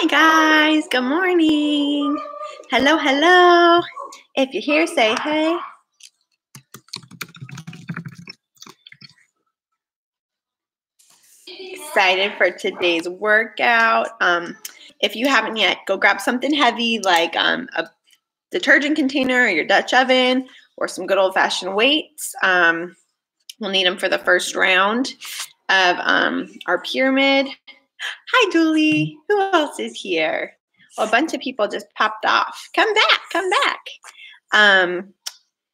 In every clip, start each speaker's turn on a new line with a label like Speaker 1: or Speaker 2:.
Speaker 1: Hi, guys. Good morning. Hello, hello. If you're here, say hey. Excited for today's workout. Um, if you haven't yet, go grab something heavy like um, a detergent container or your Dutch oven or some good old fashioned weights. Um, we'll need them for the first round of um, our pyramid. Hi, Julie. Who else is here? Well, a bunch of people just popped off. Come back, come back. Um,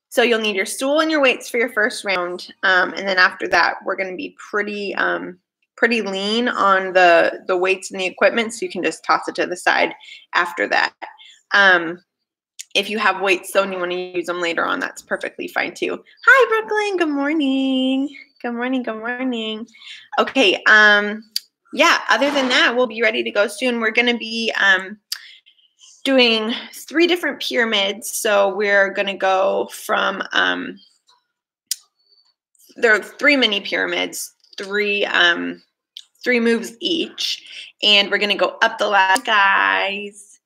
Speaker 1: so you'll need your stool and your weights for your first round, um, and then after that, we're going to be pretty um, pretty lean on the the weights and the equipment, so you can just toss it to the side after that. Um, if you have weights though and you want to use them later on, that's perfectly fine too. Hi, Brooklyn. Good morning. Good morning. Good morning. Okay. Um, yeah, other than that, we'll be ready to go soon. We're going to be um, doing three different pyramids. So we're going to go from, um, there are three mini pyramids, three, um, three moves each. And we're going to go up the ladder, guys.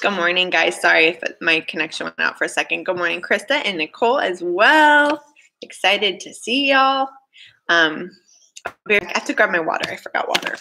Speaker 1: Good morning, guys. Sorry if my connection went out for a second. Good morning, Krista and Nicole as well. Excited to see y'all. Um, I have to grab my water. I forgot water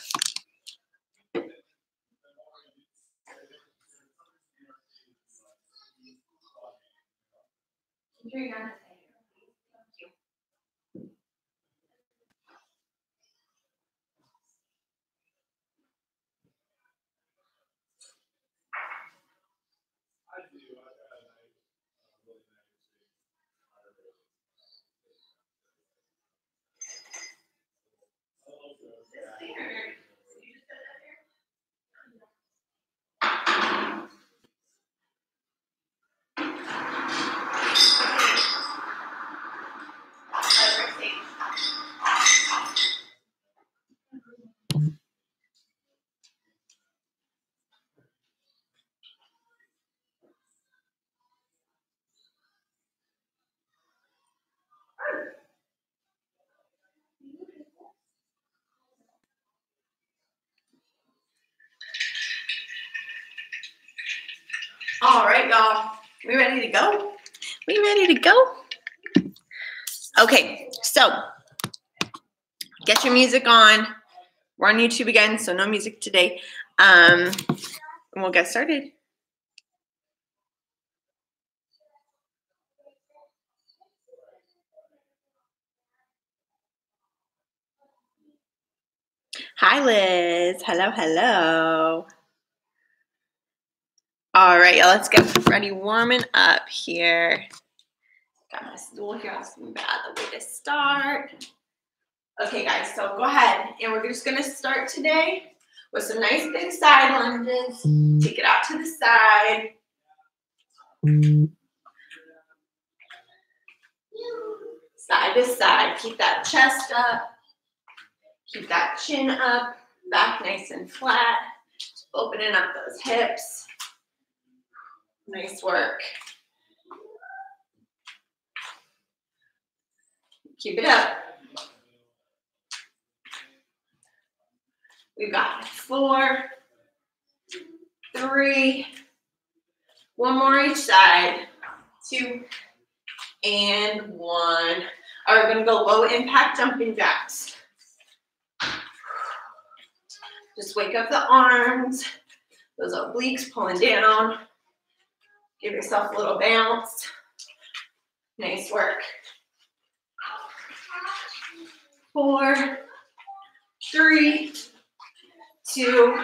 Speaker 1: right, y'all. We ready to go? We ready to go? Okay, so get your music on. We're on YouTube again, so no music today. Um, and we'll get started. Hi, Liz. Hello, hello. All right, y'all, let's get ready warming up here. Got my stool here. I'll move the way to start. Okay, guys, so go ahead. And we're just going to start today with some nice big side lunges. Take it out to the side. Side to side. Keep that chest up. Keep that chin up. Back nice and flat. Opening up those hips. Nice work. Keep it up. We've got four, three, one more each side, two, and one. All right, we're gonna go low impact jumping jacks. Just wake up the arms, those obliques pulling down. Give yourself a little bounce. Nice work. Four, three, two,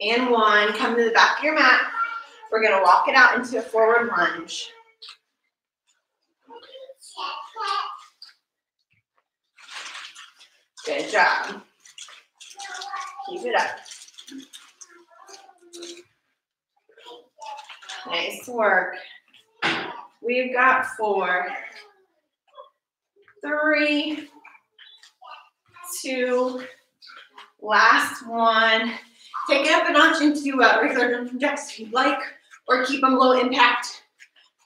Speaker 1: and one. Come to the back of your mat. We're going to walk it out into a forward lunge. Good job. Keep it up. Nice work. We've got four, three, two, last one. Take it up a notch into regular jumping if you'd like, or keep them low impact.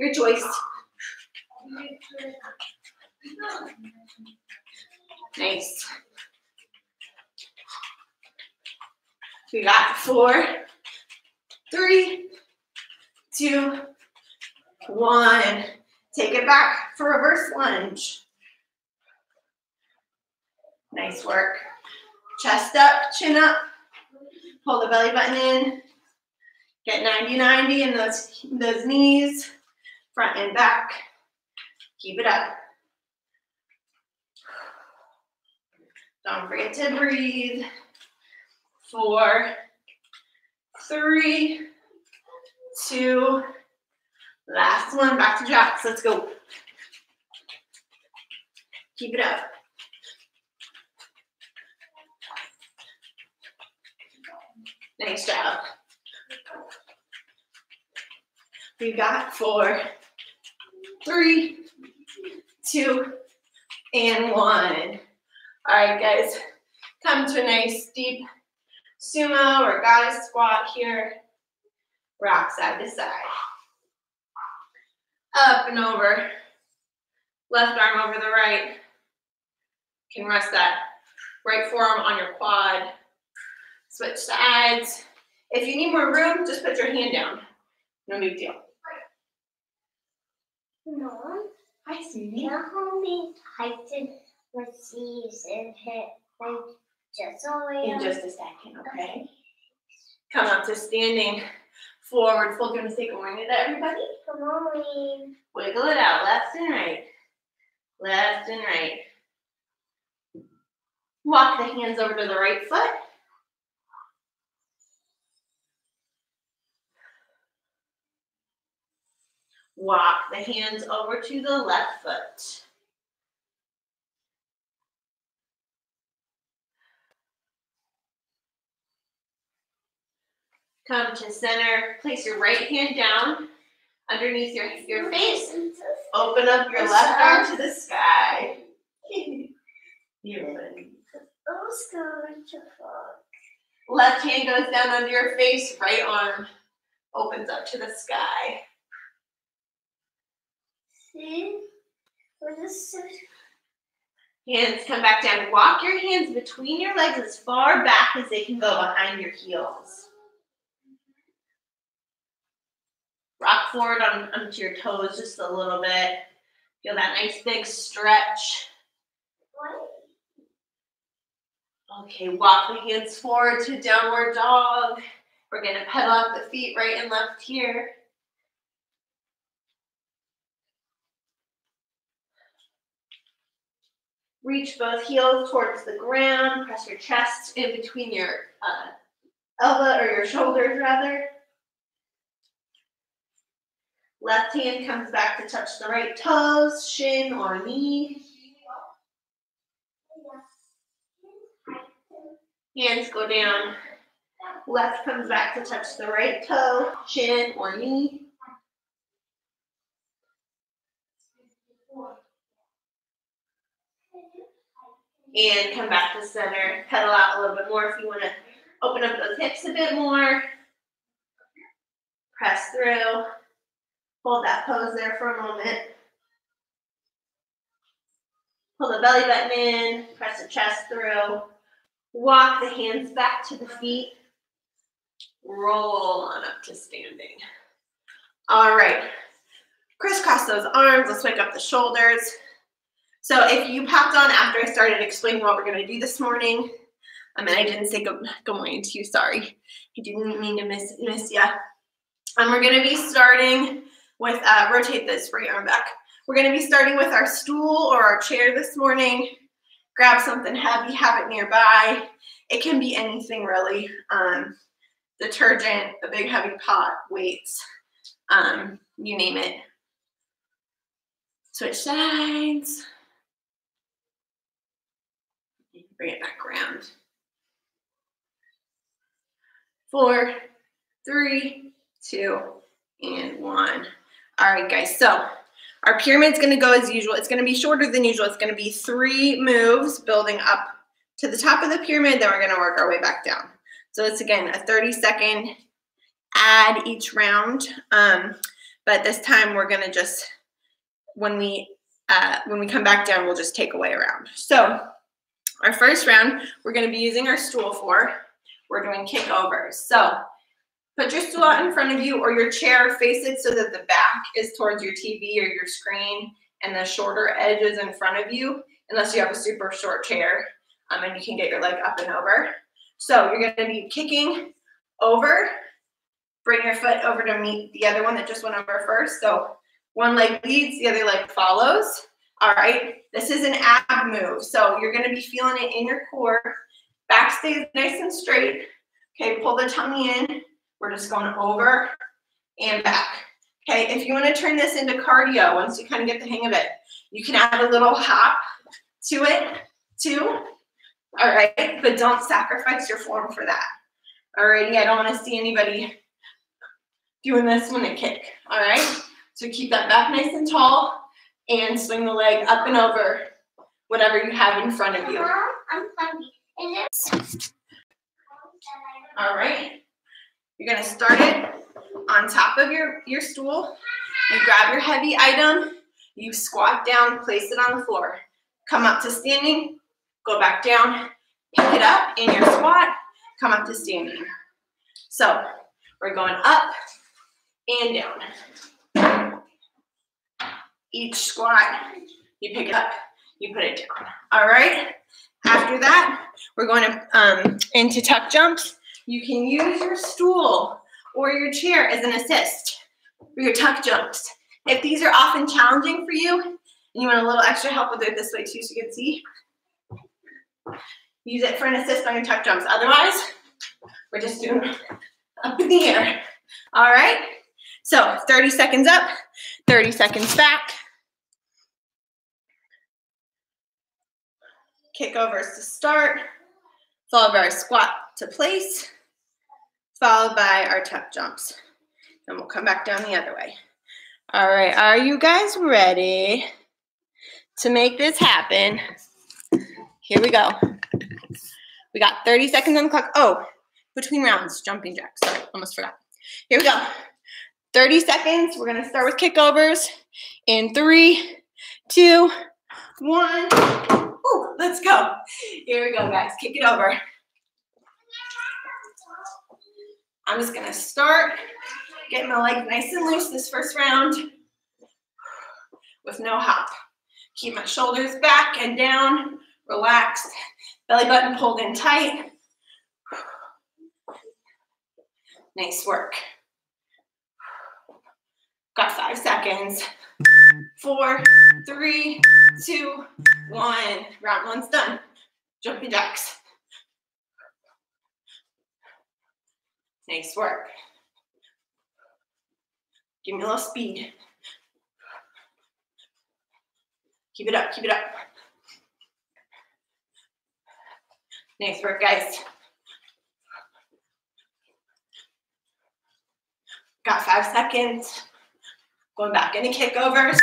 Speaker 1: Your choice. Nice. We got four, three, two, one. Take it back for reverse lunge. Nice work. Chest up, chin up. Pull the belly button in. Get 90-90 in those, those knees, front and back. Keep it up. Don't forget to breathe. Four, three, two, last one. Back to jacks. Let's go. Keep it up. Nice job. We got four, three, two, and one. All right, guys, come to a nice deep sumo or goddess squat here. Rock side to side. Up and over. Left arm over the right. You can rest that right forearm on your quad. Switch sides. If you need more room, just put your hand down. No big deal.
Speaker 2: No,
Speaker 1: Hi, sweetie.
Speaker 2: you know me typed in receives and hit like just away.
Speaker 1: In just a second, okay? Come up to standing forward. Full say good morning to everybody.
Speaker 2: Come on,
Speaker 1: Wiggle it out, left and right. Left and right. Walk the hands over to the right foot. Walk the hands over to the left foot. Come to center. Place your right hand down underneath your, your face. Open up your left arm to the sky. Left hand goes down under your face, right arm opens up to the sky.
Speaker 2: See?
Speaker 1: Hands come back down. Walk your hands between your legs as far back as they can go behind your heels. Rock forward on, onto your toes just a little bit. Feel that nice big stretch. Okay, walk the hands forward to downward dog. We're gonna pedal out the feet right and left here. Reach both heels towards the ground. Press your chest in between your uh, elbow or your shoulders, rather. Left hand comes back to touch the right toes, shin or knee. Hands go down. Left comes back to touch the right toe, shin, or knee. And come back to center. Pedal out a little bit more if you want to open up those hips a bit more. Press through. Hold that pose there for a moment. Pull the belly button in. Press the chest through. Walk the hands back to the feet. Roll on up to standing. All right. Crisscross those arms. Let's wake up the shoulders. So if you popped on after I started explaining what we're going to do this morning, I mean, I didn't say good, good morning to you. Sorry. I didn't mean to miss, miss you. And we're going to be starting with, uh, rotate this right arm back. We're going to be starting with our stool or our chair this morning grab something heavy, have it nearby. It can be anything really. Um, detergent, a big heavy pot, weights, um, you name it. Switch sides. Bring it back around. Four, three, two, and one. All right, guys. So our pyramid's gonna go as usual. It's gonna be shorter than usual. It's gonna be three moves building up to the top of the pyramid, then we're gonna work our way back down. So it's again a 30 second add each round. Um, but this time we're gonna just, when we uh, when we come back down, we'll just take away a round. So our first round, we're gonna be using our stool for. we're doing kickovers. So put your stool out in front of you or your chair, face it so that the back is towards your TV or your screen and the shorter edge is in front of you, unless you have a super short chair um, and you can get your leg up and over. So you're gonna be kicking over, bring your foot over to meet the other one that just went over first. So one leg leads, the other leg follows. All right, this is an ab move. So you're gonna be feeling it in your core. Back stays nice and straight. Okay, pull the tummy in. We're just going over and back. Okay, if you wanna turn this into cardio, once you kind of get the hang of it, you can add a little hop to it too. All right, but don't sacrifice your form for that. Alrighty, I don't wanna see anybody doing this when they kick, all right? So keep that back nice and tall and swing the leg up and over whatever you have in front of you.
Speaker 2: I'm hungry. Is?
Speaker 1: All right. You're gonna start it on top of your, your stool. You grab your heavy item, you squat down, place it on the floor. Come up to standing, go back down, pick it up in your squat, come up to standing. So we're going up and down. Each squat, you pick it up, you put it down. All right. After that, we're going to um, into tuck jumps. You can use your stool or your chair as an assist for your tuck jumps. If these are often challenging for you, and you want a little extra help with it this way too, so you can see, use it for an assist on your tuck jumps. Otherwise, we're just doing up in the air. All right? So 30 seconds up, 30 seconds back. Kickovers to start, by our squat to place, followed by our tuck jumps. Then we'll come back down the other way. All right, are you guys ready to make this happen? Here we go. We got 30 seconds on the clock. Oh, between rounds, jumping jacks. Sorry, almost forgot. Here we go. 30 seconds. We're gonna start with kickovers in three, two, one. Ooh, let's go. Here we go, guys. Kick it over. I'm just gonna start getting my leg nice and loose this first round with no hop. Keep my shoulders back and down, relaxed, belly button pulled in tight. Nice work. Got five seconds. Four, three, two, one. Round one's done. Jumping jacks. Nice work. Give me a little speed. Keep it up, keep it up. Nice work, guys. Got five seconds. Going back into kickovers.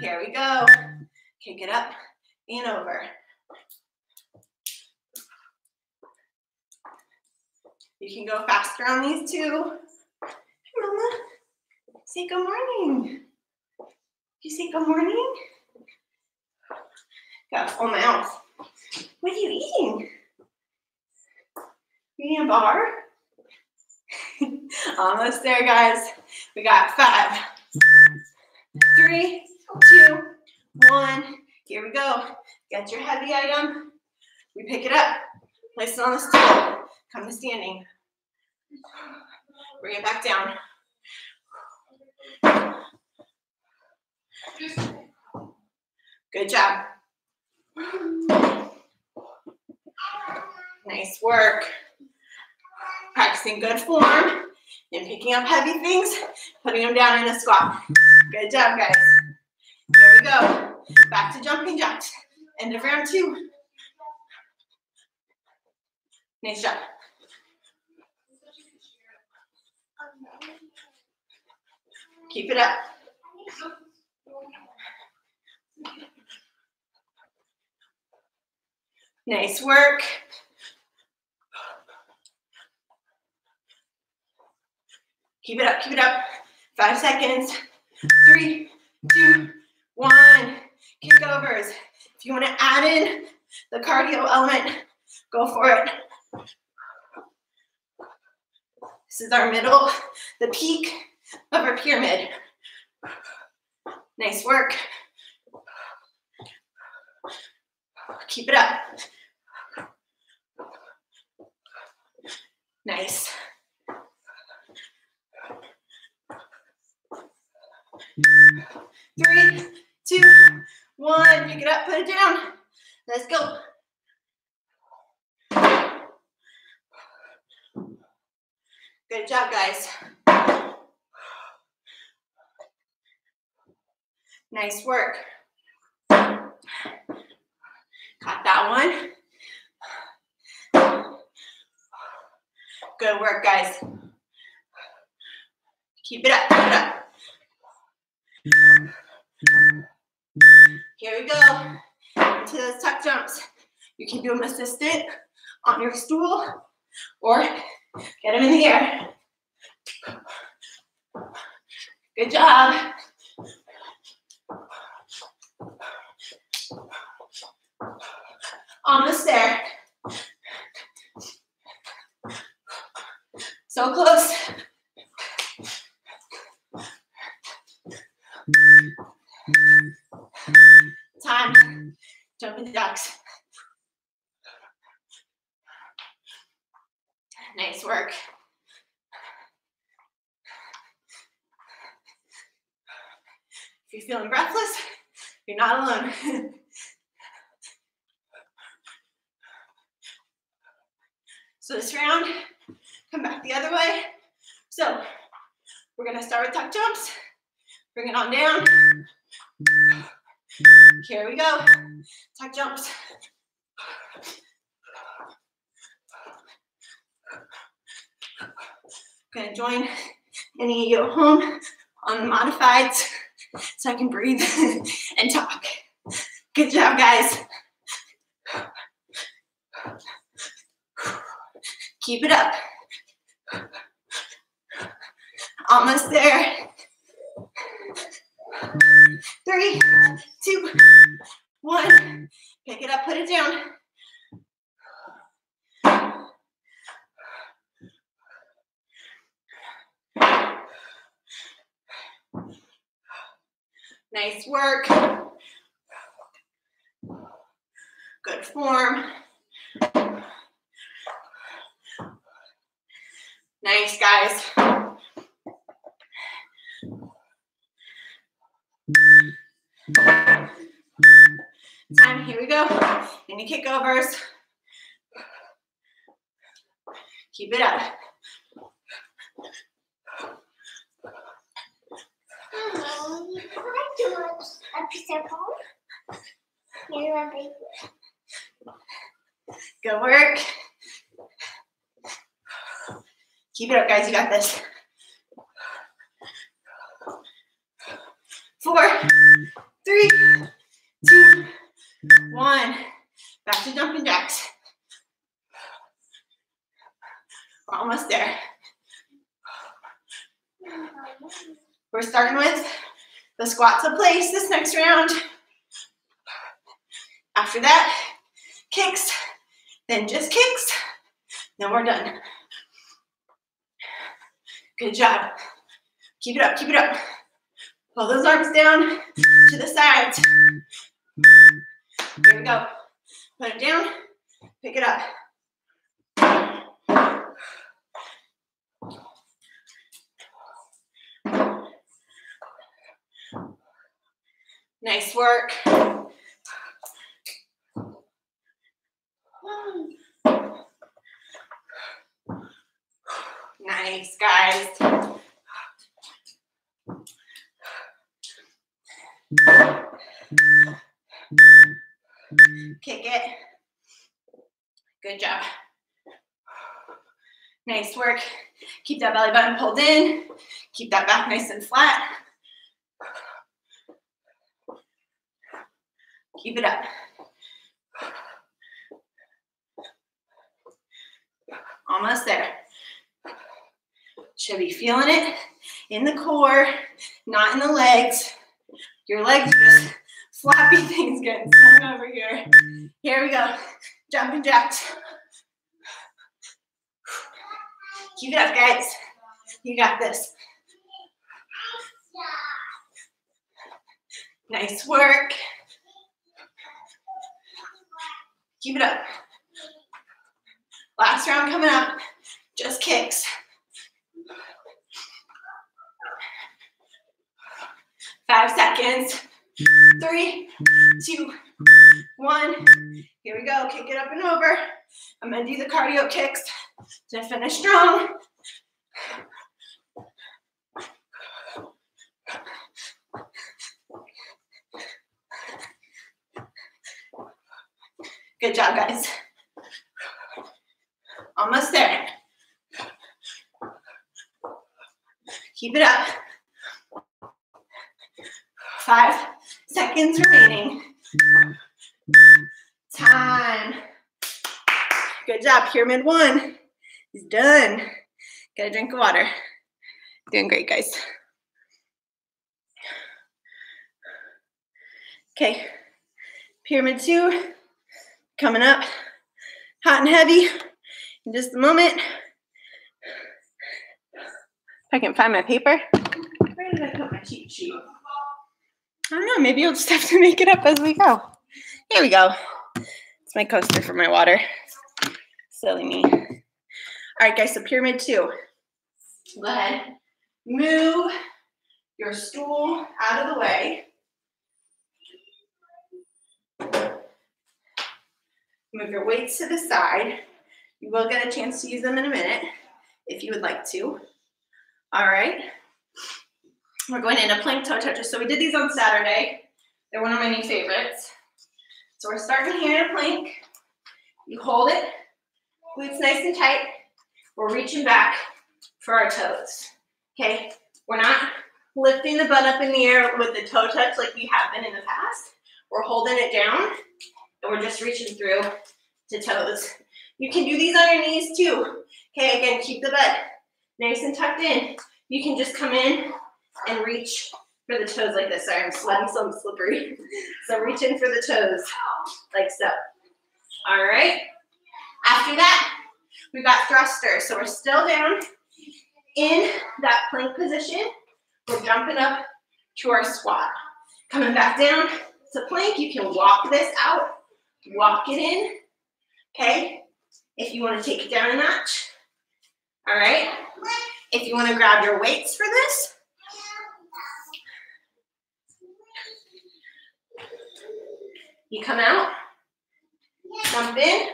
Speaker 1: Here we go. Kick it up and over. You can go faster on these two. Hey, Mama. Say good morning. You say good morning? Got full mouth. What are you eating? You eating a bar? Almost there, guys. We got five, three, two, one. Here we go. Get your heavy item. We pick it up, place it on the stool, come to standing. Bring it back down. Good job. Nice work. Practicing good form and picking up heavy things, putting them down in a squat. Good job, guys. Here we go. Back to jumping jacks. End of round two. Nice job. Keep it up. Nice work. Keep it up, keep it up. Five seconds. Three, two, one. Kickovers. If you want to add in the cardio element, Go for it. This is our middle, the peak of our pyramid. Nice work. Keep it up. Nice. Three, two, one. Pick it up, put it down. Let's go. Good job, guys. Nice work. Got that one. Good work, guys. Keep it up, keep it up. Here we go. Into those tuck jumps. You can do them assisted on your stool or get them in the air. Good job. Almost there. So close. Time. Jumping jacks. Nice work. If you're feeling breathless, you're not alone. so this round, come back the other way. So we're gonna start with tuck jumps. Bring it on down. Here we go. Tuck jumps. Gonna join any of you at home on the modifieds so I can breathe and talk. Good job, guys. Keep it up. Almost there. Three, two, one. Pick it up, put it down. Nice work. Good form. Nice, guys. Time, here we go. Any kickovers. Keep it up.
Speaker 2: Good can I do a, a piece of bone? You want big
Speaker 1: Good work. Keep it up, guys. You got this. Four, three, two, one. Back to jumping jacks. We're almost there. We're starting with the squats in place this next round. After that, kicks, then just kicks, then we're done. Good job. Keep it up, keep it up. Pull those arms down to the sides. Here we go. Put it down, pick it up. Nice work. Nice, guys. Kick it. Good job. Nice work. Keep that belly button pulled in. Keep that back nice and flat. Keep it up. Almost there. Should be feeling it in the core, not in the legs. Your legs are just floppy things getting swung over here. Here we go. Jumping jacks. Keep it up, guys. You got this. Nice work. Keep it up. Last round coming up. Just kicks. Five seconds. Three, two, one. Here we go. Kick it up and over. I'm to do the cardio kicks to finish strong. Good job, guys. Almost there. Keep it up. Five seconds remaining. Time. Good job. Pyramid one is done. Get a drink of water. Doing great, guys. Okay. Pyramid two coming up. Hot and heavy in just a moment. If I can find my paper. Where did I put my cheat sheet? I don't know. Maybe you'll just have to make it up as we go. Here we go. It's my coaster for my water. Silly me. All right, guys. So pyramid two. Go ahead. Move your stool out of the way. Move your weights to the side. You will get a chance to use them in a minute if you would like to. All right. We're going into plank toe touches. So we did these on Saturday. They're one of my new favorites. So we're starting here in a plank. You hold it, glutes nice and tight. We're reaching back for our toes. Okay, we're not lifting the butt up in the air with the toe touch like we have been in the past. We're holding it down and we're just reaching through to toes. You can do these on your knees too. Okay, again, keep the butt nice and tucked in. You can just come in and reach for the toes like this. Sorry, I'm sweating so I'm slippery. So reach in for the toes like so. All right. After that, we got thrusters. So we're still down in that plank position. We're jumping up to our squat. Coming back down to plank, you can walk this out, walk it in, okay? If you want to take it down a notch, all right? If you want to grab your weights for this, you come out, jump in,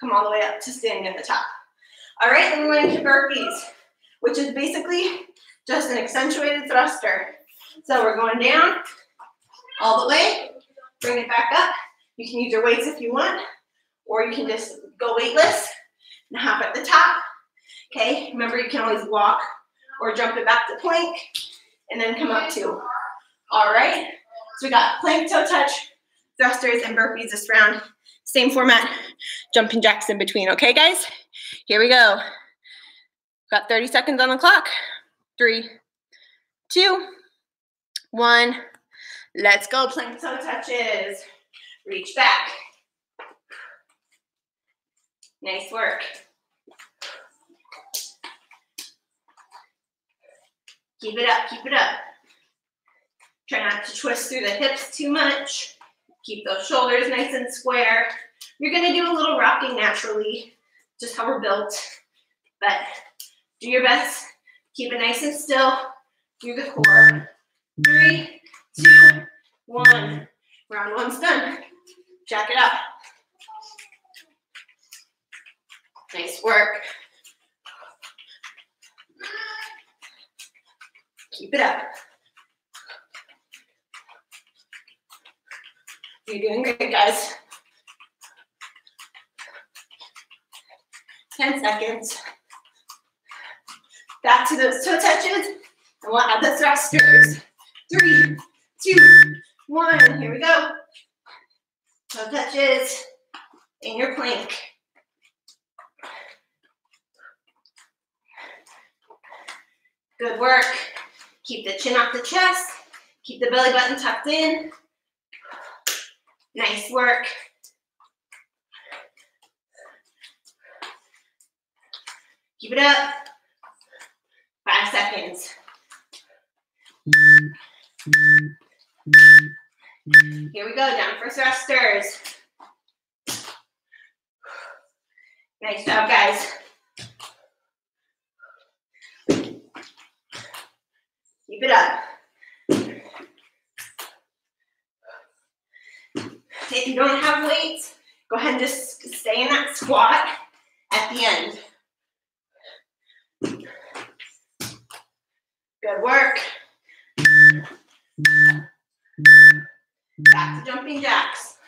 Speaker 1: come all the way up to standing at the top. All right, then we're going to burpees, which is basically just an accentuated thruster. So we're going down all the way, bring it back up. You can use your weights if you want, or you can just go weightless and hop at the top. Okay, remember you can always walk or jump it back to plank and then come up too. All right, so we got plank, toe touch, thrusters, and burpees this round. Same format, jumping jacks in between. Okay, guys, here we go. Got 30 seconds on the clock. Three, two, one. Let's go, plank toe touches. Reach back. Nice work. Keep it up, keep it up. Try not to twist through the hips too much. Keep those shoulders nice and square. You're gonna do a little rocking naturally, just how we're built. But do your best. Keep it nice and still through the core. Three, two, one. Round one's done. Jack it up. Nice work. Keep it up. You're doing great, guys. 10 seconds. Back to those toe touches. And we'll add the thrusters. Three, two, one. Here we go. Toe touches in your plank. Good work. Keep the chin off the chest. Keep the belly button tucked in. Nice work. Keep it up. Five seconds. Here we go, down for thrusters. Nice job, guys. Keep it up. If you don't have weights, go ahead and just stay in that squat at the end. Good work. Back to jumping jacks.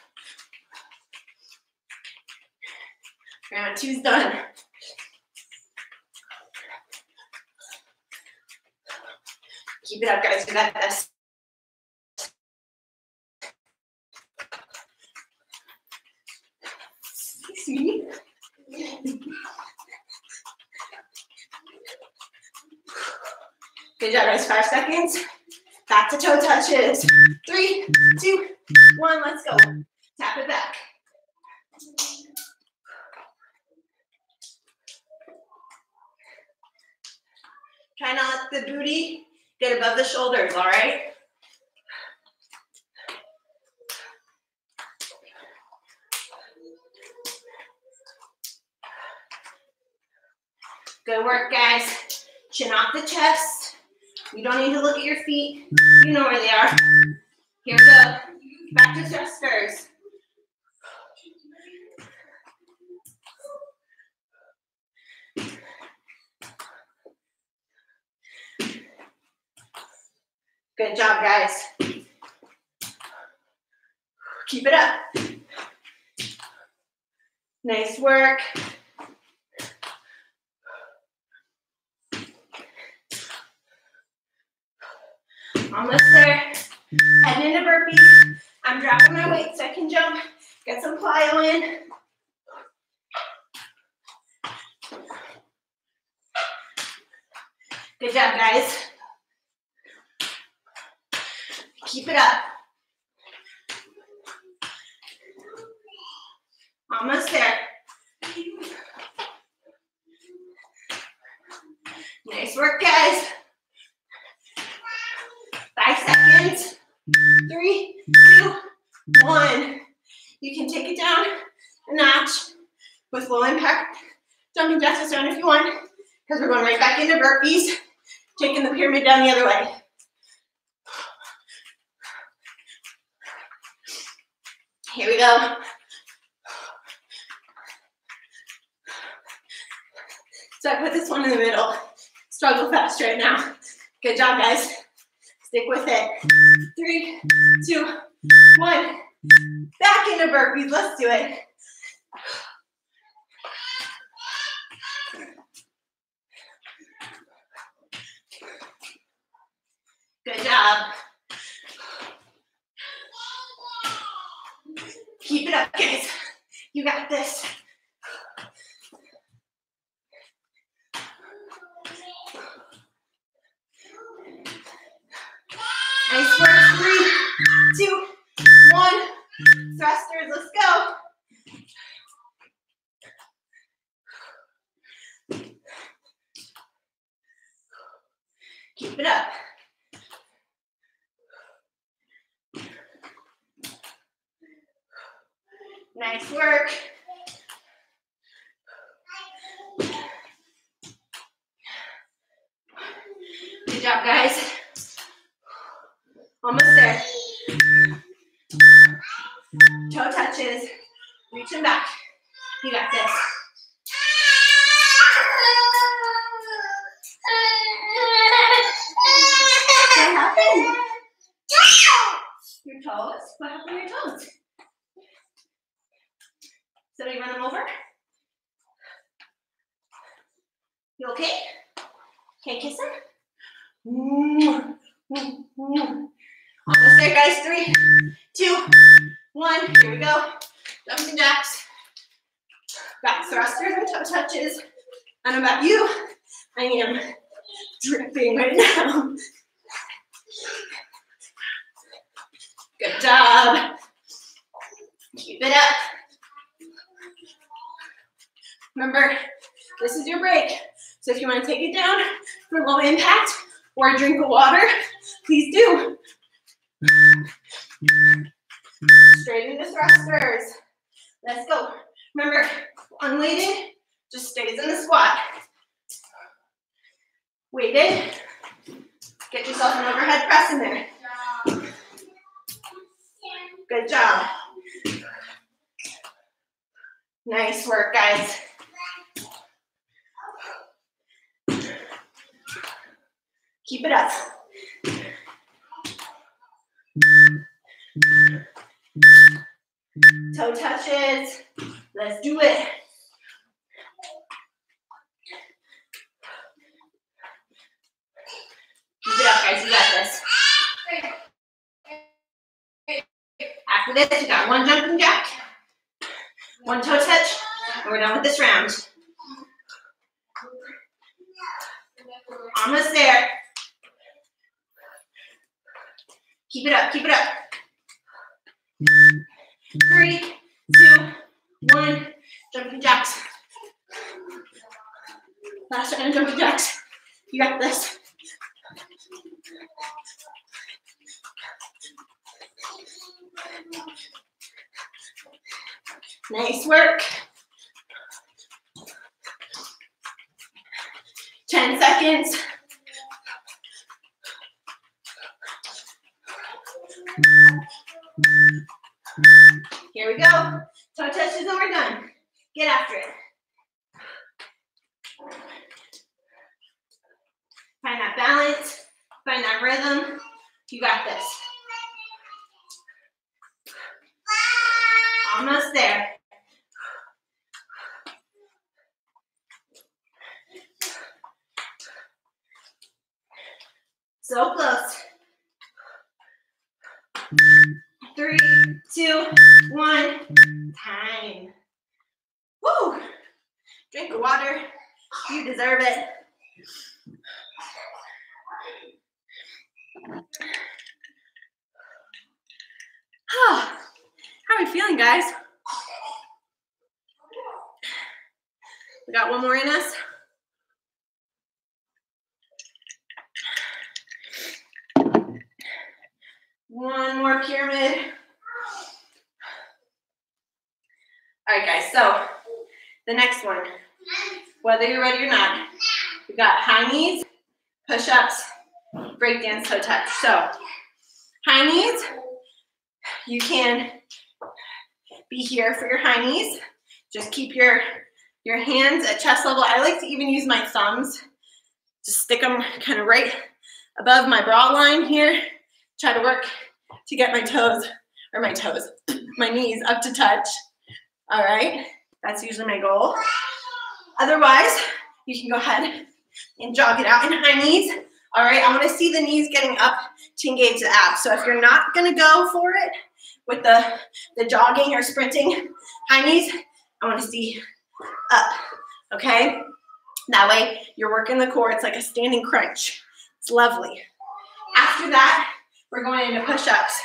Speaker 1: Round two's done. Keep it up, guys. You got this. See? Good job, guys. Five seconds. Back to toe touches. Three, two, one. Let's go. Tap it back. Try not the booty get above the shoulders, all right? Good work, guys. Chin off the chest. You don't need to look at your feet. You know where they are. Here we go. Back to thrusters. Good job, guys. Keep it up. Nice work. Almost there. Heading into burpees. I'm dropping my weight so I can jump. Get some plyo in. Good job, guys. Keep it up. Almost there. Nice work, guys. Seconds. Three, two, one. You can take it down a notch with low impact jumping jacks down if you want, because we're going right back into burpees, taking the pyramid down the other way. Here we go. So I put this one in the middle. Struggle fast right now. Good job, guys. Stick with it. Three, two, one. Back into burpees. Let's do it. Good job. Keep it up, guys. You got this. Thrusters, let's go. Keep it up. Nice work. Good job, guys. Almost there. Toe touches. Reaching back. You got this. What happened? Your toes? What happened to your toes? Somebody run them over? You okay? Okay, kiss him. Almost there, guys. Three, two, one. Here we go. Jumping jacks. Back thrusters and toe touches. I don't know about you. I am dripping right now. Good job. Keep it up. Remember, this is your break. So if you want to take it down for low impact or a drink of water, please do. Straighten the thrusters. Let's go. Remember, unweighted just stays in the squat. Weighted, get yourself an overhead press in there. Good job. Nice work, guys. Keep it up. Toe touches. Let's do it. Keep it up, guys. You got this. After this, you got one jumping jack, one toe touch, and we're done with this round. Almost there. Keep it up, keep it up. Three, two, one. Jumping jacks. Last round of jumping jacks. You got this. Nice work. 10 seconds. Here we go. Toe touches and we're done. Get after it. Find that balance. Find that rhythm. You got this. Almost there. So close. Three, two, one, time. Woo! Drink of water. You deserve it. Ah, how are we feeling, guys? We got one more in us. One more pyramid. All right, guys, so the next one, whether you're ready or not, we got high knees, push-ups, breakdance toe touch. So high knees, you can be here for your high knees. Just keep your, your hands at chest level. I like to even use my thumbs. Just stick them kind of right above my bra line here. Try to work to get my toes, or my toes, my knees up to touch. All right, that's usually my goal. Otherwise, you can go ahead and jog it out in high knees. All right, I wanna see the knees getting up to engage the abs. So if you're not gonna go for it with the, the jogging or sprinting high knees, I wanna see up, okay? That way you're working the core, it's like a standing crunch. It's lovely. After that, we're going into push-ups.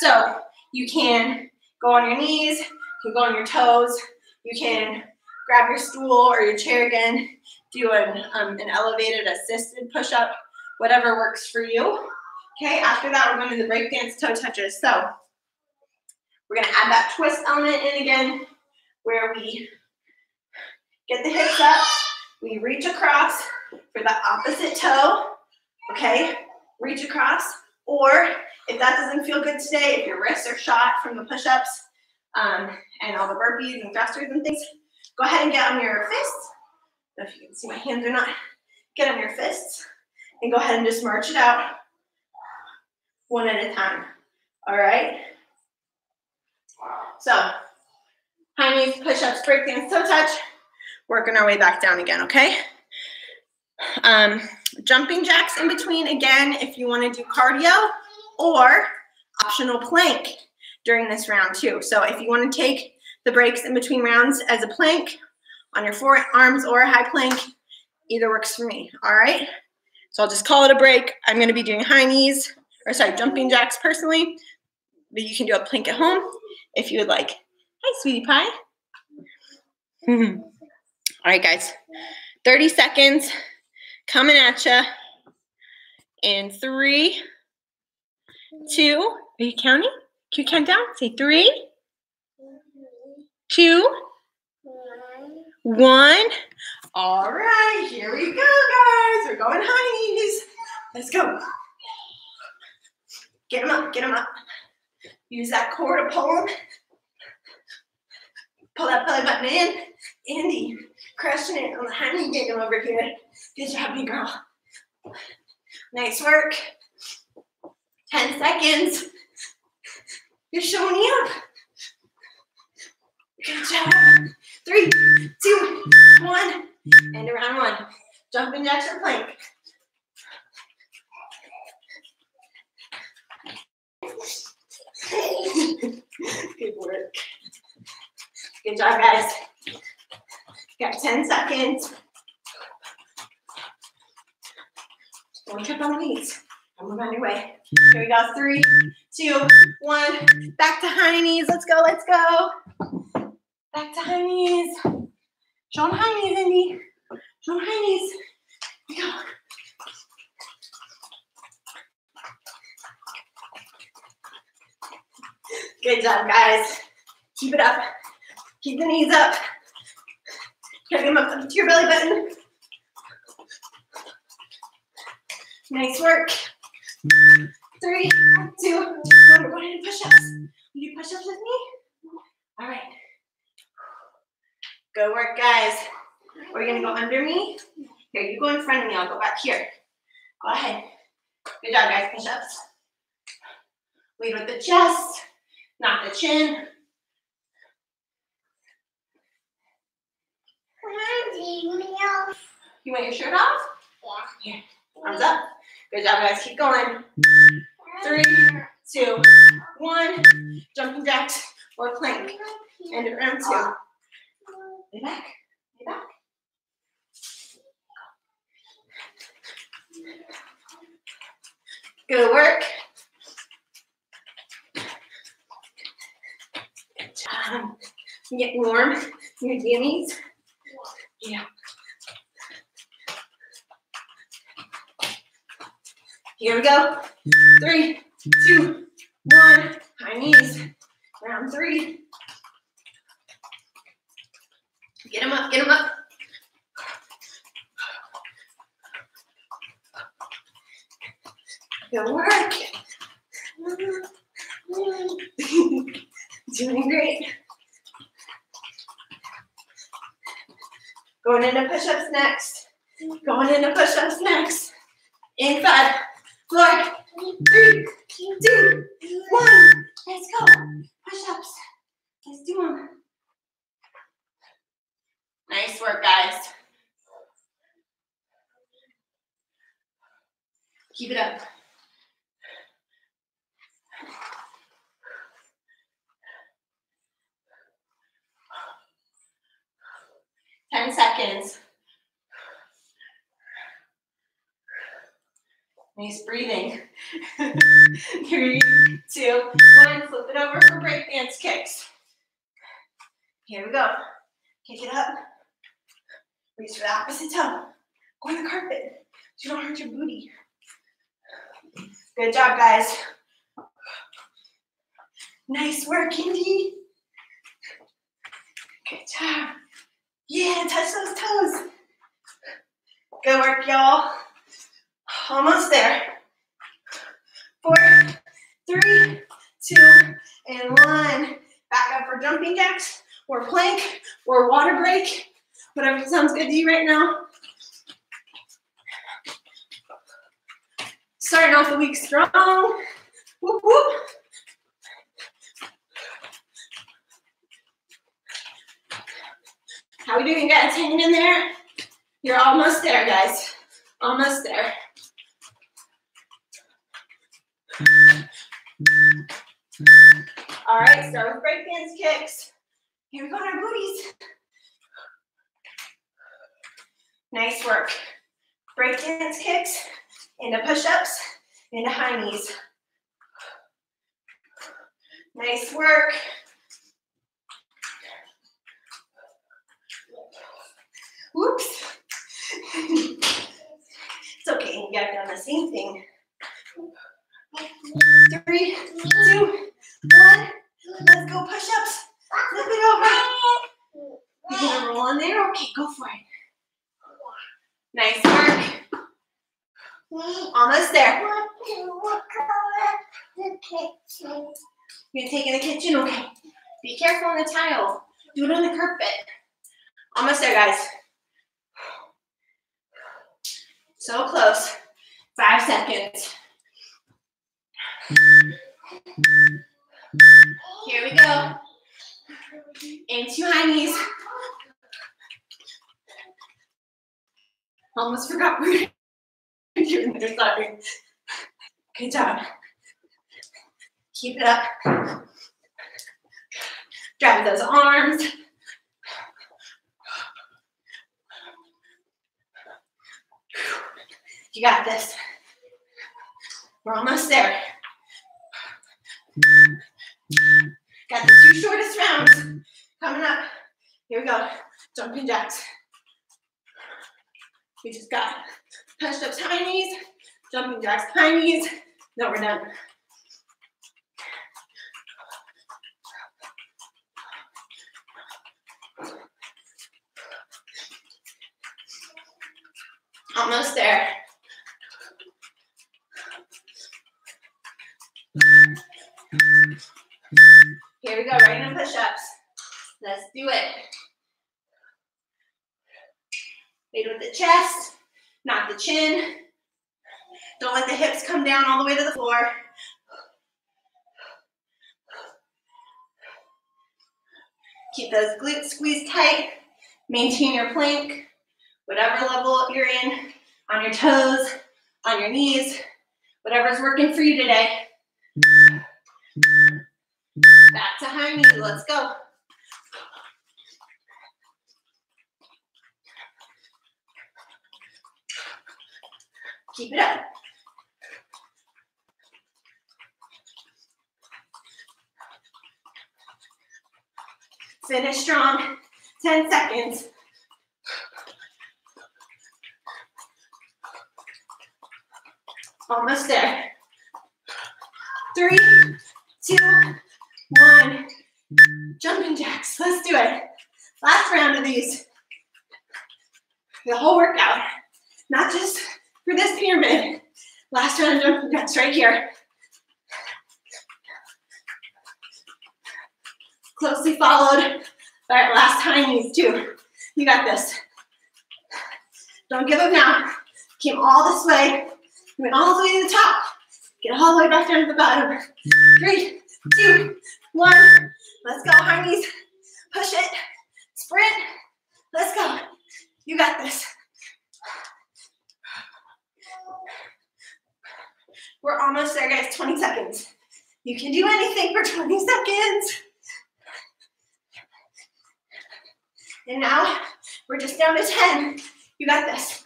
Speaker 1: So you can go on your knees, you can go on your toes, you can grab your stool or your chair again, do an, um, an elevated assisted push-up, whatever works for you. Okay, after that, we're going to the breakdance toe touches. So we're going to add that twist element in again, where we get the hips up, we reach across for the opposite toe, okay? Reach across, or if that doesn't feel good today, if your wrists are shot from the push-ups um, and all the burpees and thrusters and things, go ahead and get on your fists. If you can see my hands are not, get on your fists and go ahead and just march it out one at a time. All right? So, high knees, push-ups, breakdance, toe touch, working our way back down again, okay? Um, jumping jacks in between, again, if you want to do cardio or optional plank during this round too. So if you want to take the breaks in between rounds as a plank on your forearms or a high plank, either works for me, all right? So I'll just call it a break. I'm going to be doing high knees, or sorry, jumping jacks personally, but you can do a plank at home if you would like. Hi, sweetie pie. all right, guys. 30 seconds coming at you. In three, two, are you counting? Can you count down? Say three, two, one. All right, here we go, guys. We're going knees. Let's go. Get them up, get them up. Use that core to pull them. Pull that belly button in. Andy, crushing it on the knee getting over here. Good job, big girl. Nice work. 10 seconds. You're showing me up. Good job. Three, two, one. And around one. Jumping jacks or plank. Good work. Good job, guys. Got 10 seconds. Don't trip on the knees. Don't move on your way. Here we go. Three, two, one. Back to high knees. Let's go. Let's go. Back to high knees. Show them high knees, Indy. Show them high knees. We go. Good job, guys. Keep it up. Keep the knees up. Carry them up to your belly button. Nice work. Three, two, one. We're going into push-ups. You do push-ups with me? All right. Good work, guys. We're gonna go under me. Here, you go in front of me. I'll go back here. Go ahead. Good job, guys. Push-ups. Lead with the chest, not the chin. You want your shirt off?
Speaker 2: Yeah. Yeah.
Speaker 1: Arms up. Good job, guys. Keep going. Three, two, one. Jumping jacks or plank. And round two. Lay back. Lay back. Good work. Good job. Get warm. Your jammies. Yeah. Here we go. Three, two, one. High knees. Round three. Get them up, get them up. Good work. Doing great. Going into push-ups next. Going into push-ups next. In five, four, three, two, one. Let's go. Push-ups. Let's do them. Nice work, guys. Keep it up. Ten seconds. Nice breathing. Three, two, one. Flip it over for breakdance kicks. Here we go. Kick it up. Reach for the opposite toe. Go on the carpet. So you don't hurt your booty. Good job, guys. Nice work, Indy. Good job. Yeah, touch those toes. Good work, y'all. Almost there. Four, three, two, and one. Back up for jumping jacks, or plank, or water break. Whatever sounds good to you right now. Starting off the week strong. Whoop, whoop. How we doing, guys? Hanging in there? You're almost there, guys. Almost there. All right, start with breakdance kicks. Here we go on our booties. Nice work. Breakdance kicks into push-ups, into high knees. Nice work. Whoops. it's okay, You got done the same thing. Three, two, one. Let's go push-ups. Flip it over. You gonna roll on there? Okay, go for it. Nice work. Almost there.
Speaker 2: You're taking the kitchen?
Speaker 1: Okay. Be careful on the tile. Do it on the carpet. Almost there, guys. So close. Five seconds. Here we go. Into high knees. Almost forgot we were doing. Sorry. Good job. Keep it up. Drive those arms. You got this. We're almost there. Got the two shortest rounds coming up. Here we go. Jumping jacks. We just got push ups, high knees, jumping jacks, high knees. No, we're done. Almost there. Here we go, right into push-ups. Let's do it. Lead with the chest, not the chin. Don't let the hips come down all the way to the floor. Keep those glutes squeezed tight. Maintain your plank, whatever level you're in, on your toes, on your knees, whatever's working for you today. Back to high knee. Let's go. Keep it up. Finish strong. 10 seconds. Almost there. Three, two, one. Jumping jacks. Let's do it. Last round of these. The whole workout, not just for this pyramid. Last round of jumping jacks right here. Closely followed by our last high knees too. You got this. Don't give up now. Came all this way. Went all the way to the top. Get all the way back down to the bottom. Three, two, one. Let's go, knees. Push it. Sprint. Let's go. You got this. We're almost there, guys. 20 seconds. You can do anything for 20 seconds. And now we're just down to 10. You got this.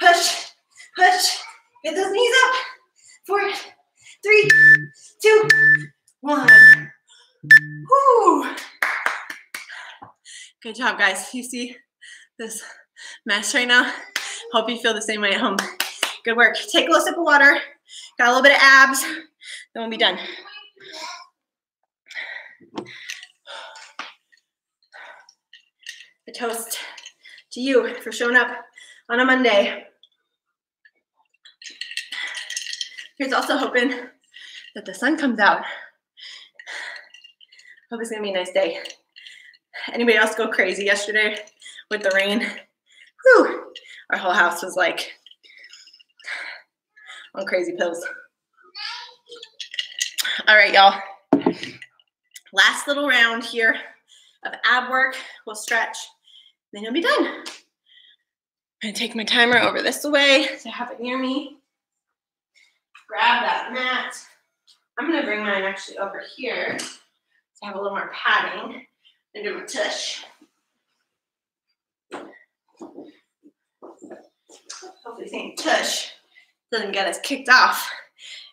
Speaker 1: Push, push. Get those knees up. Four, three, two, one. Woo. Good job, guys. You see this mess right now? Hope you feel the same way at home. Good work. Take a little sip of water. Got a little bit of abs. Then we'll be done. A toast to you for showing up on a Monday. Here's also hoping that the sun comes out. Hope it's gonna be a nice day. Anybody else go crazy yesterday with the rain? Whew, our whole house was like on crazy pills. All right, y'all. Last little round here of ab work. We'll stretch, then you'll be done. I'm gonna take my timer over this way to have it near me. Grab that mat. I'm gonna bring mine actually over here to have a little more padding and do my tush. Hopefully saying tush doesn't get us kicked off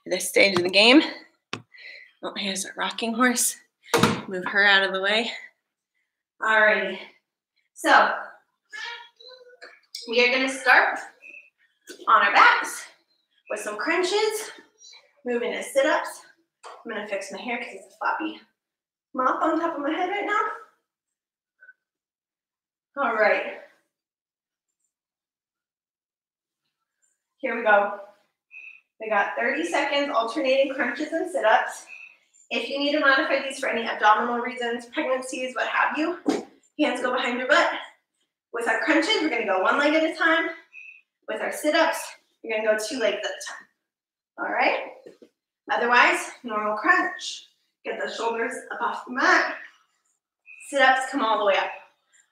Speaker 1: at this stage of the game. Oh, here's a rocking horse. Move her out of the way. Alrighty. So we are gonna start on our backs with some crunches, moving to sit-ups. I'm gonna fix my hair because it's a floppy mop on top of my head right now. All right. Here we go. We got 30 seconds alternating crunches and sit-ups. If you need to modify these for any abdominal reasons, pregnancies, what have you, hands go behind your butt. With our crunches, we're gonna go one leg at a time. With our sit-ups, you're gonna go two legs at a time. All right? Otherwise, normal crunch. Get the shoulders up off the mat. Sit-ups come all the way up.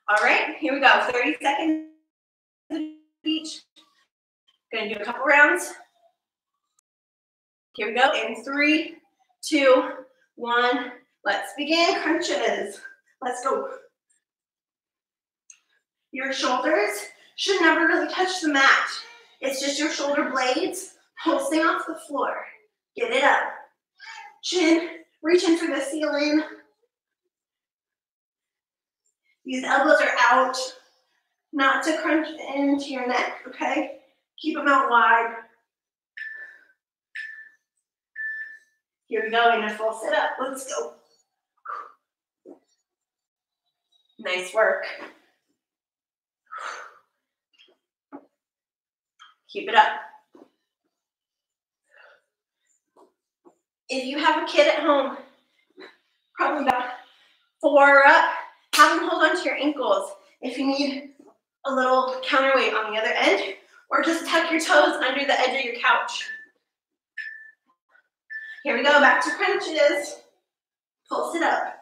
Speaker 1: All right, here we go. 30 seconds each. Gonna do a couple rounds. Here we go. In three, two, one. Let's begin. Crunches. Let's go. Your shoulders should never really touch the mat. It's just your shoulder blades pulsing off the floor. Get it up. Chin, reaching for the ceiling. These elbows are out, not to crunch into your neck, okay? Keep them out wide. Here we go in a full sit up. Let's go. Nice work. Keep it up. If you have a kid at home, probably about four up, have them hold on to your ankles. If you need a little counterweight on the other end, or just tuck your toes under the edge of your couch. Here we go, back to crunches. Pulse it up.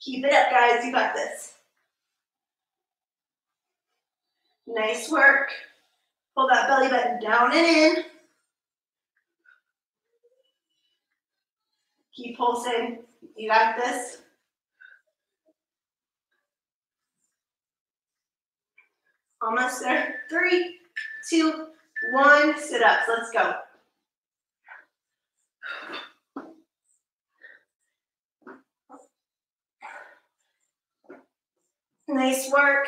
Speaker 1: Keep it up, guys. You got this. Nice work. Pull that belly button down and in. Keep pulsing. You got this. Almost there. Three, two, one. Sit ups. Let's go. Nice work.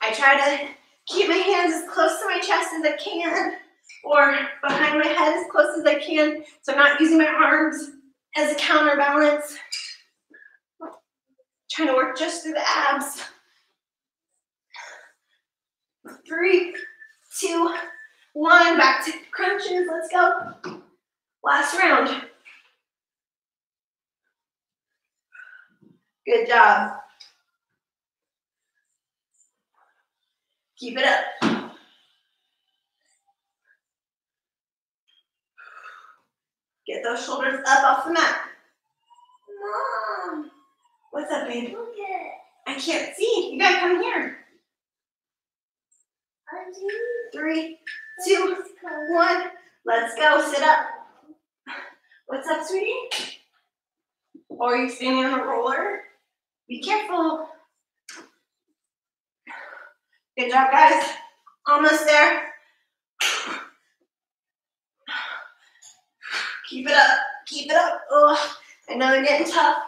Speaker 1: I try to keep my hands as close to my chest as I can or behind my head as close as I can. So I'm not using my arms as a counterbalance. Trying to work just through the abs. Three, two, one. Back to crunches. Let's go. Last round. Good job. Keep it up. Get those shoulders up off the mat. Mom. What's up, babe?
Speaker 2: Look at
Speaker 1: I can't see. You gotta come here. Three, two, one. Let's go. Sit up. What's up, sweetie? Or are you standing on a roller? Be careful. Good job, guys. Almost there. Keep it up. Keep it up. Oh, I know they're getting tough.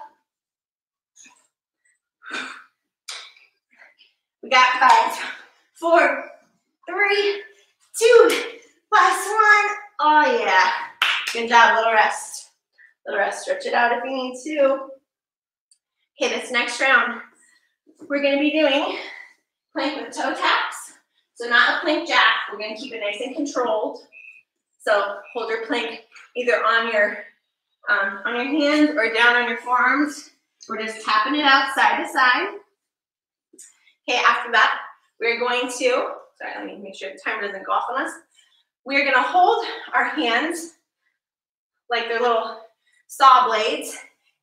Speaker 1: We got five, four, three, two, last one. Oh yeah. Good job. Little rest. Little rest. Stretch it out if you need to. Okay, this next round, we're gonna be doing plank with toe taps. So not a plank jack. We're gonna keep it nice and controlled. So hold your plank either on your um, on your hands or down on your forearms. We're just tapping it out side to side. Okay, after that, we're going to, sorry, let me make sure the timer doesn't go off on us. We're gonna hold our hands like they're little saw blades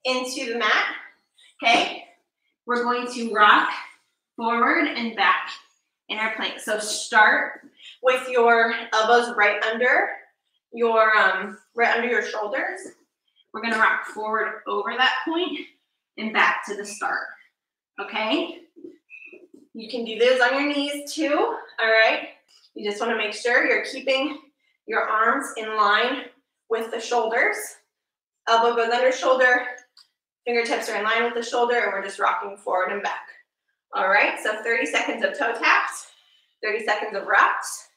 Speaker 1: into the mat, okay? We're going to rock forward and back in our plank. So start with your elbows right under your um, right under your shoulders. We're gonna rock forward over that point and back to the start. Okay? You can do this on your knees too. All right. You just want to make sure you're keeping your arms in line with the shoulders. Elbow goes under shoulder, fingertips are in line with the shoulder, and we're just rocking forward and back. All right, so 30 seconds of toe taps, 30 seconds of rocks.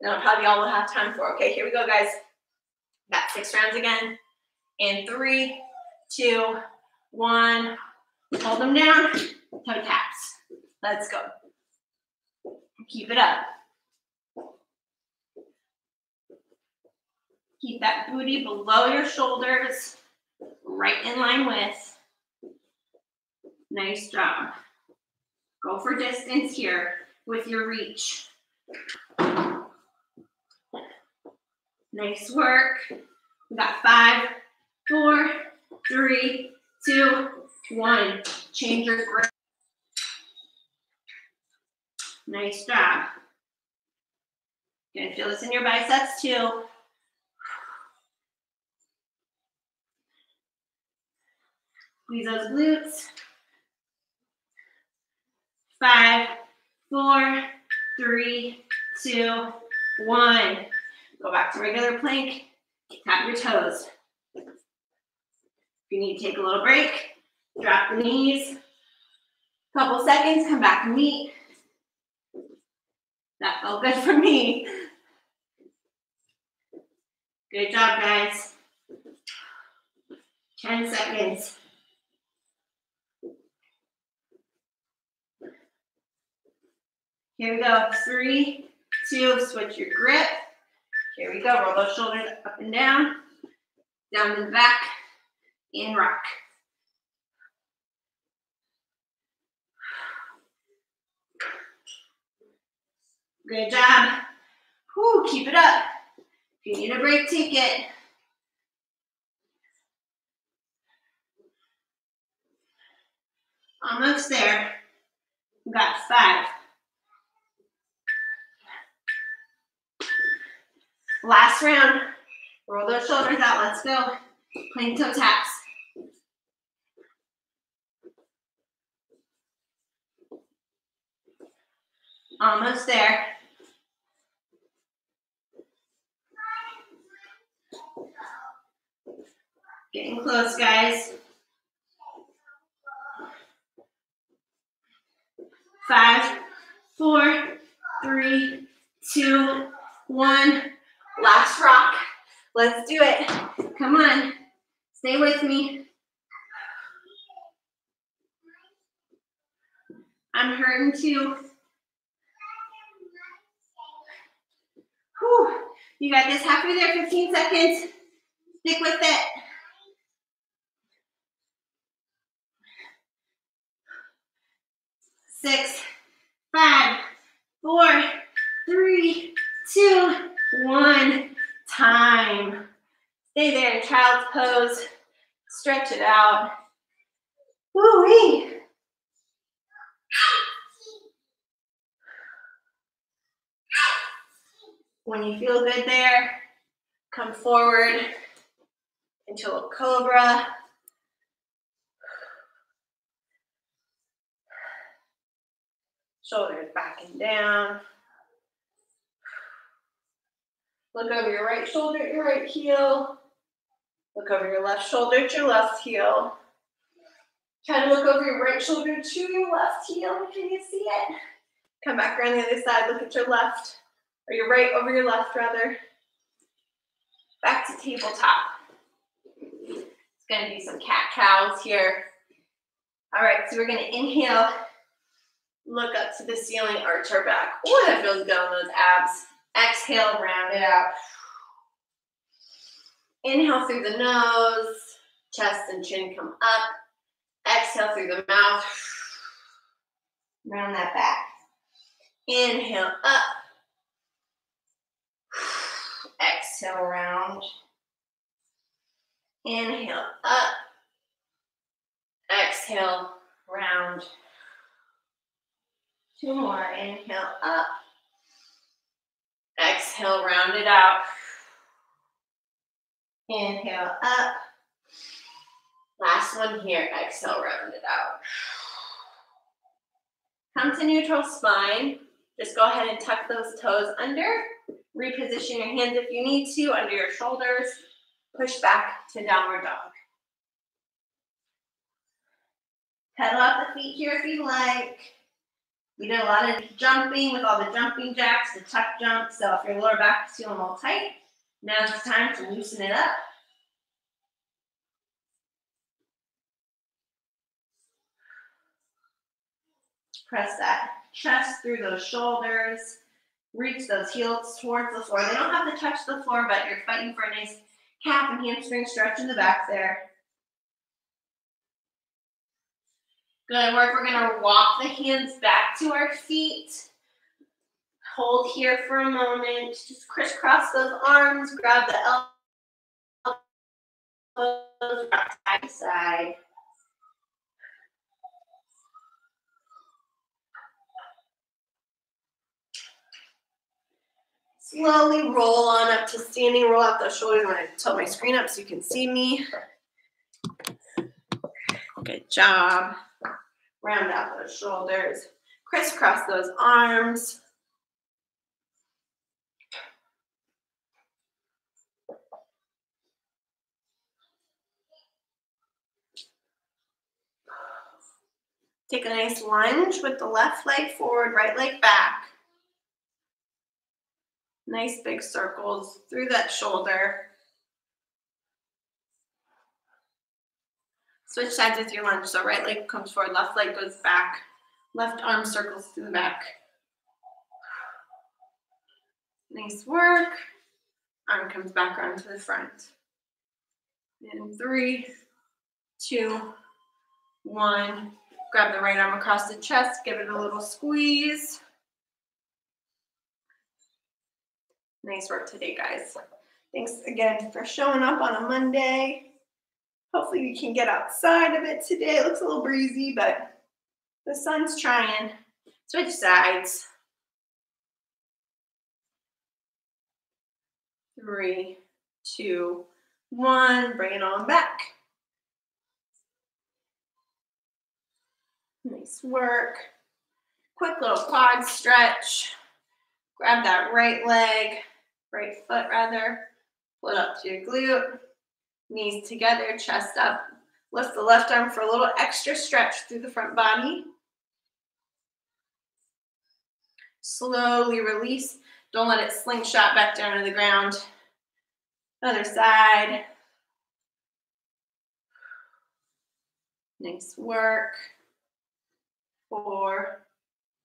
Speaker 1: And I'll probably all we'll have time for. Okay, here we go, guys. Got six rounds again. In three, two, one. Hold them down. Toe taps. Let's go. Keep it up. Keep that booty below your shoulders, right in line with. Nice job. Go for distance here with your reach. Nice work. We got five, four, three, two, one. Change your grip. Nice job. Gonna feel this in your biceps too. Squeeze those glutes. Five, four, three, two, one. Go back to regular plank. Tap your toes. If you need to take a little break, drop the knees. Couple seconds, come back and meet. That felt good for me. Good job, guys. 10 seconds. Here we go. Three, two, switch your grip. Here we go. Roll those shoulders up and down, down and back, in rock. Good job. Whew, keep it up. If you need a break, take it. Almost there. We got five. Last round. Roll those shoulders out. Let's go. Plank toe taps. Almost there. Getting close, guys. Five, four, three, two, one. Last rock. Let's do it. Come on. Stay with me. I'm hurting too. Whew. You got this halfway there, 15 seconds. Stick with it. Six, five, four, three, two, one. Time. Stay there in child's pose. Stretch it out. Woo-wee. When you feel good there, come forward into a cobra. Shoulders back and down. Look over your right shoulder at your right heel. Look over your left shoulder at your left heel. Try to look over your right shoulder to your left heel. Can you see it? Come back around the other side. Look at your left, or your right over your left, rather. Back to tabletop. It's going to be some cat cows here. All right, so we're going to inhale, look up to the ceiling, arch our back. Oh, that feels good on those abs. Exhale, round it out. Inhale through the nose, chest and chin come up. Exhale through the mouth. Round that back. Inhale up. Exhale round. Inhale up. Exhale round. Two more. Inhale up. Exhale, round it out. Inhale up. Last one here. Exhale, round it out. Come to neutral spine. Just go ahead and tuck those toes under. Reposition your hands if you need to under your shoulders. Push back to downward dog. Pedal out the feet here if you like. We did a lot of jumping with all the jumping jacks, the tuck jumps. So if your lower back is feeling all tight, now it's time to loosen it up. Press that chest through those shoulders. Reach those heels towards the floor. They don't have to touch the floor, but you're fighting for a nice calf and hamstring stretch in the back there. Good work. We're going to walk the hands back to our feet. Hold here for a moment. Just crisscross those arms. Grab the elbows. Side to side. Slowly roll on up to standing. Roll out those shoulders. I'm going to tilt my screen up so you can see me. Good job. Round out those shoulders. Crisscross those arms. Take a nice lunge with the left leg forward, right leg back. Nice big circles through that shoulder. Switch sides with your lunge. So right leg comes forward, left leg goes back. Left arm circles to the back. Nice work. Arm comes back around to the front. In three, two, one. Grab the right arm across the chest, give it a little squeeze. Nice work today, guys. Thanks again for showing up on a Monday. Hopefully you can get outside a bit today. It looks a little breezy, but the sun's trying. Switch sides. Three, two, one. Bring it on back. Nice work. Quick little quad stretch. Grab that right leg right foot rather. Pull it up to your glute, knees together, chest up. Lift the left arm for a little extra stretch through the front body. Slowly release. Don't let it slingshot back down to the ground. Other side. Nice work. Four,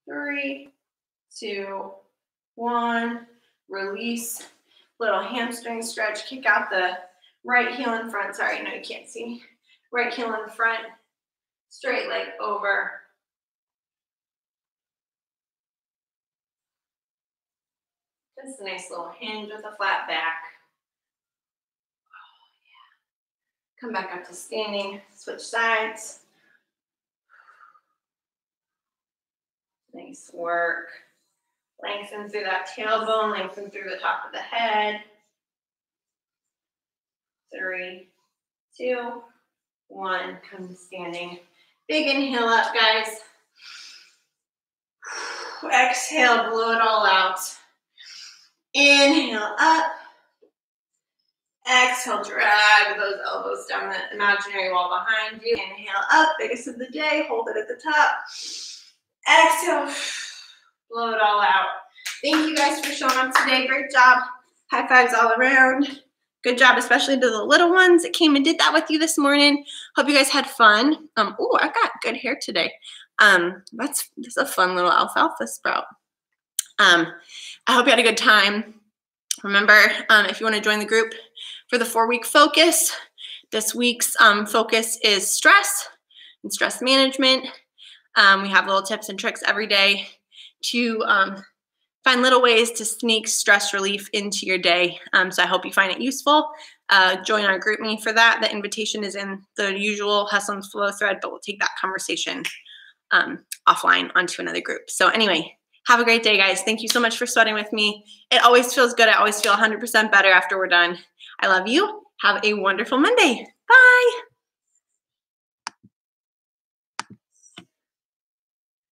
Speaker 1: three, two, one release, little hamstring stretch, kick out the right heel in front. Sorry, no, you can't see. Right heel in front, straight leg over. Just a nice little hinge with a flat back. Oh, yeah. Come back up to standing, switch sides. Nice work. Lengthen through that tailbone, lengthen through the top of the head. Three, two, one. Come to standing. Big inhale up, guys. Exhale, blow it all out. Inhale up. Exhale, drag those elbows down the imaginary wall behind you. Inhale up, biggest of the day. Hold it at the top. Exhale blow it all out. Thank you guys for showing up today. Great job. High fives all around. Good job, especially to the little ones that came and did that with you this morning. Hope you guys had fun. Um, oh, I got good hair today. Um, that's this is a fun little alfalfa sprout. Um, I hope you had a good time. Remember, um, if you want to join the group for the four-week focus, this week's um, focus is stress and stress management. Um, we have little tips and tricks every day to um, find little ways to sneak stress relief into your day. Um, so I hope you find it useful. Uh, join our GroupMe for that. The invitation is in the usual Hustle and Flow thread, but we'll take that conversation um, offline onto another group. So anyway, have a great day, guys. Thank you so much for sweating with me. It always feels good. I always feel 100% better after we're done. I love you. Have a wonderful Monday. Bye.